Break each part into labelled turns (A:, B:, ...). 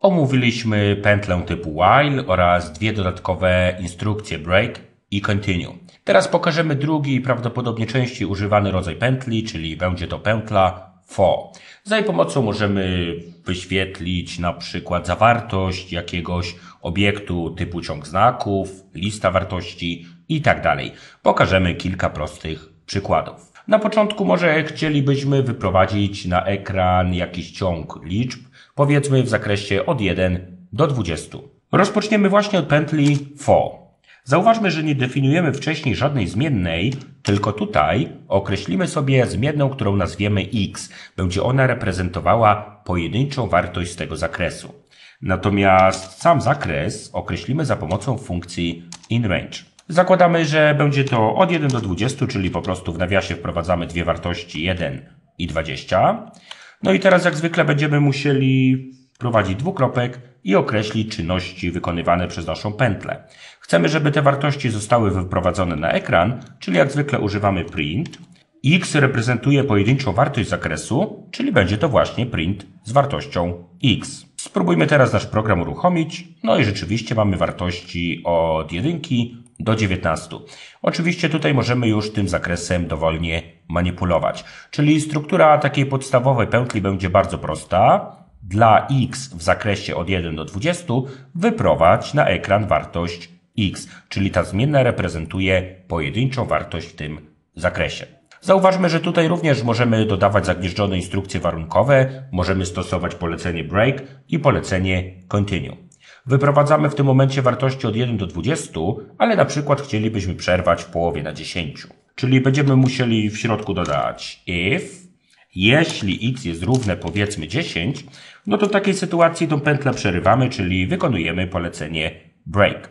A: Omówiliśmy pętlę typu while oraz dwie dodatkowe instrukcje break i continue. Teraz pokażemy drugi prawdopodobnie częściej używany rodzaj pętli, czyli będzie to pętla for. Za jej pomocą możemy wyświetlić na przykład zawartość jakiegoś obiektu typu ciąg znaków, lista wartości i tak. Pokażemy kilka prostych przykładów. Na początku może chcielibyśmy wyprowadzić na ekran jakiś ciąg liczb, powiedzmy w zakresie od 1 do 20. Rozpoczniemy właśnie od pętli for. Zauważmy, że nie definiujemy wcześniej żadnej zmiennej, tylko tutaj określimy sobie zmienną, którą nazwiemy x. Będzie ona reprezentowała pojedynczą wartość z tego zakresu. Natomiast sam zakres określimy za pomocą funkcji inRange. Zakładamy, że będzie to od 1 do 20, czyli po prostu w nawiasie wprowadzamy dwie wartości 1 i 20. No i teraz jak zwykle będziemy musieli wprowadzić dwukropek i określić czynności wykonywane przez naszą pętlę. Chcemy, żeby te wartości zostały wyprowadzone na ekran, czyli jak zwykle używamy print. x reprezentuje pojedynczą wartość zakresu, czyli będzie to właśnie print z wartością x. Spróbujmy teraz nasz program uruchomić. No i rzeczywiście mamy wartości od 1 do 19. Oczywiście tutaj możemy już tym zakresem dowolnie manipulować. Czyli struktura takiej podstawowej pętli będzie bardzo prosta. Dla x w zakresie od 1 do 20 wyprowadź na ekran wartość x, czyli ta zmienna reprezentuje pojedynczą wartość w tym zakresie. Zauważmy, że tutaj również możemy dodawać zagnieżdżone instrukcje warunkowe, możemy stosować polecenie break i polecenie continue. Wyprowadzamy w tym momencie wartości od 1 do 20, ale na przykład chcielibyśmy przerwać w połowie na 10. Czyli będziemy musieli w środku dodać if, jeśli x jest równe powiedzmy 10, no to w takiej sytuacji tą pętlę przerywamy, czyli wykonujemy polecenie break.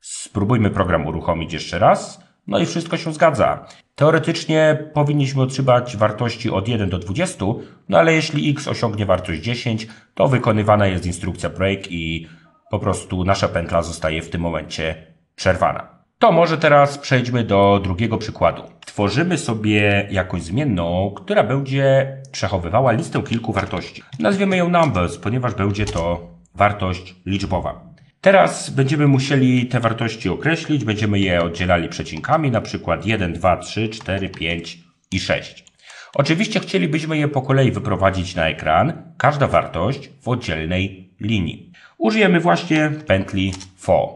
A: Spróbujmy program uruchomić jeszcze raz. No i wszystko się zgadza. Teoretycznie powinniśmy otrzymać wartości od 1 do 20, no ale jeśli x osiągnie wartość 10, to wykonywana jest instrukcja break i po prostu nasza pętla zostaje w tym momencie przerwana. To może teraz przejdźmy do drugiego przykładu. Tworzymy sobie jakąś zmienną, która będzie przechowywała listę kilku wartości. Nazwiemy ją numbers, ponieważ będzie to wartość liczbowa. Teraz będziemy musieli te wartości określić, będziemy je oddzielali przecinkami, na przykład 1, 2, 3, 4, 5 i 6. Oczywiście chcielibyśmy je po kolei wyprowadzić na ekran, każda wartość w oddzielnej linii. Użyjemy właśnie pętli for.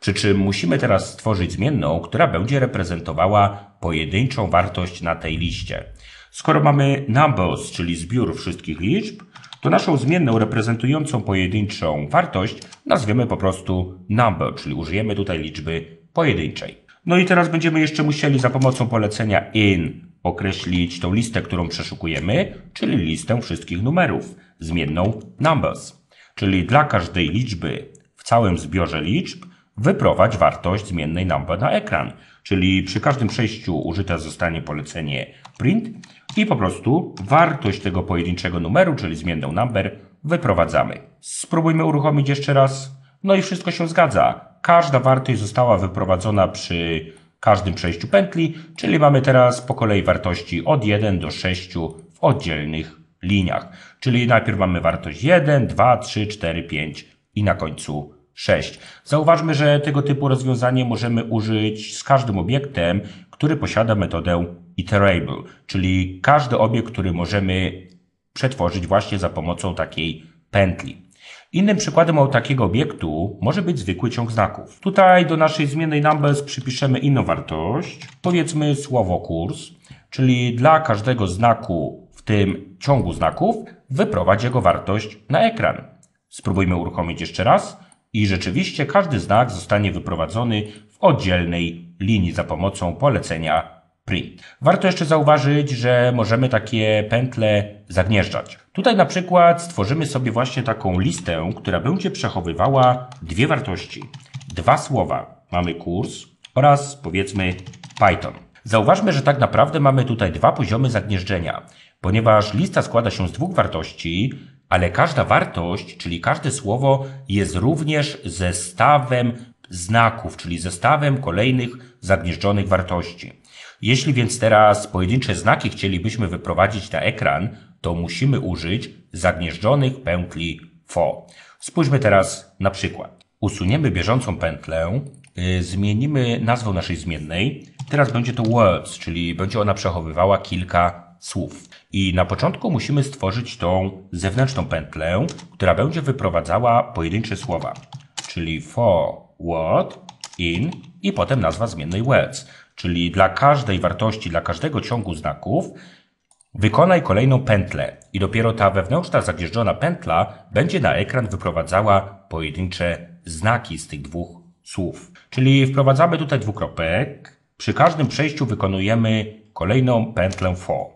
A: Przy czym musimy teraz stworzyć zmienną, która będzie reprezentowała pojedynczą wartość na tej liście. Skoro mamy numbers, czyli zbiór wszystkich liczb, to naszą zmienną reprezentującą pojedynczą wartość nazwiemy po prostu number, czyli użyjemy tutaj liczby pojedynczej. No i teraz będziemy jeszcze musieli za pomocą polecenia in określić tą listę, którą przeszukujemy, czyli listę wszystkich numerów, zmienną numbers. Czyli dla każdej liczby w całym zbiorze liczb wyprowadź wartość zmiennej number na ekran. Czyli przy każdym przejściu użyte zostanie polecenie print i po prostu wartość tego pojedynczego numeru, czyli zmienną number, wyprowadzamy. Spróbujmy uruchomić jeszcze raz. No i wszystko się zgadza. Każda wartość została wyprowadzona przy każdym przejściu pętli, czyli mamy teraz po kolei wartości od 1 do 6 w oddzielnych liniach. Czyli najpierw mamy wartość 1, 2, 3, 4, 5 i na końcu 6. Zauważmy, że tego typu rozwiązanie możemy użyć z każdym obiektem, który posiada metodę iterable, czyli każdy obiekt, który możemy przetworzyć właśnie za pomocą takiej pętli. Innym przykładem takiego obiektu może być zwykły ciąg znaków. Tutaj do naszej zmiennej numbers przypiszemy inną wartość, powiedzmy słowo kurs, czyli dla każdego znaku tym ciągu znaków wyprowadź jego wartość na ekran. Spróbujmy uruchomić jeszcze raz i rzeczywiście każdy znak zostanie wyprowadzony w oddzielnej linii za pomocą polecenia print. Warto jeszcze zauważyć, że możemy takie pętle zagnieżdżać. Tutaj na przykład stworzymy sobie właśnie taką listę, która będzie przechowywała dwie wartości. Dwa słowa. Mamy kurs oraz powiedzmy Python. Zauważmy, że tak naprawdę mamy tutaj dwa poziomy zagnieżdżenia, ponieważ lista składa się z dwóch wartości, ale każda wartość, czyli każde słowo jest również zestawem znaków, czyli zestawem kolejnych zagnieżdżonych wartości. Jeśli więc teraz pojedyncze znaki chcielibyśmy wyprowadzić na ekran, to musimy użyć zagnieżdżonych pętli for. Spójrzmy teraz na przykład. Usuniemy bieżącą pętlę, yy, zmienimy nazwę naszej zmiennej. Teraz będzie to words, czyli będzie ona przechowywała kilka słów. I na początku musimy stworzyć tą zewnętrzną pętlę, która będzie wyprowadzała pojedyncze słowa, czyli for, word, in i potem nazwa zmiennej words, czyli dla każdej wartości, dla każdego ciągu znaków wykonaj kolejną pętlę i dopiero ta wewnętrzna zagnieżdżona pętla będzie na ekran wyprowadzała pojedyncze znaki z tych dwóch słów. Czyli wprowadzamy tutaj dwukropek, przy każdym przejściu wykonujemy kolejną pętlę for.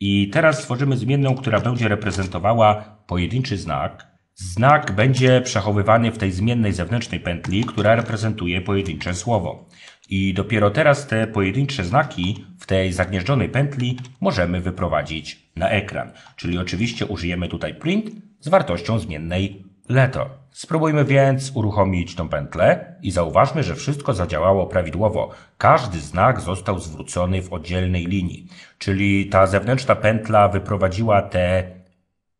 A: I teraz stworzymy zmienną, która będzie reprezentowała pojedynczy znak. Znak będzie przechowywany w tej zmiennej zewnętrznej pętli, która reprezentuje pojedyncze słowo. I dopiero teraz te pojedyncze znaki w tej zagnieżdżonej pętli możemy wyprowadzić na ekran. Czyli oczywiście użyjemy tutaj print z wartością zmiennej letter. Spróbujmy więc uruchomić tą pętlę i zauważmy, że wszystko zadziałało prawidłowo. Każdy znak został zwrócony w oddzielnej linii, czyli ta zewnętrzna pętla wyprowadziła te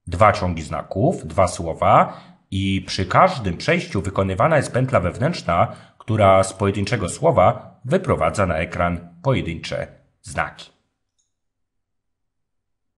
A: dwa ciągi znaków, dwa słowa i przy każdym przejściu wykonywana jest pętla wewnętrzna, która z pojedynczego słowa wyprowadza na ekran pojedyncze znaki.